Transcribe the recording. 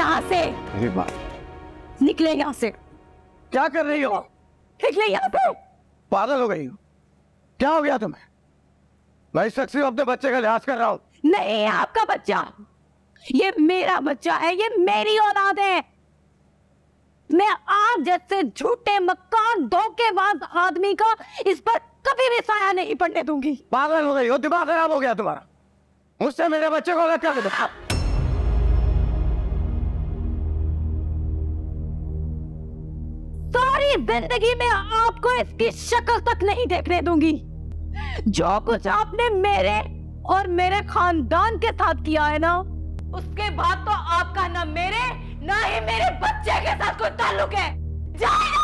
यहाँ से। निकले यहाँ से। क्या कर रही हो निकले यहाँ से। पागल हो गई हो। क्या हो गया तुम्हें? मैं शख्स अपने बच्चे का लिहाज कर रहा हूँ। नहीं आपका बच्चा। ये मेरा बच्चा है ये मेरी औलाद है। मैं आप जैसे झूठे मक्कार धोखेबाज आदमी का इस पर कभी भी साया नहीं पड़ने दूँगी। पागल हो गई हो दिमाग खराब हो गया तुम्हारा। मुझसे मेरे बच्चे को अलग कर दो सारी ज़िंदगी में आपको इसकी शक्ल तक नहीं देखने दूँगी। जो कुछ आपने मेरे और मेरे खानदान के साथ किया है ना, उसके बाद तो आपका ना मेरे, ना ही मेरे बच्चे के साथ कोई ताल्लुक है। जाओ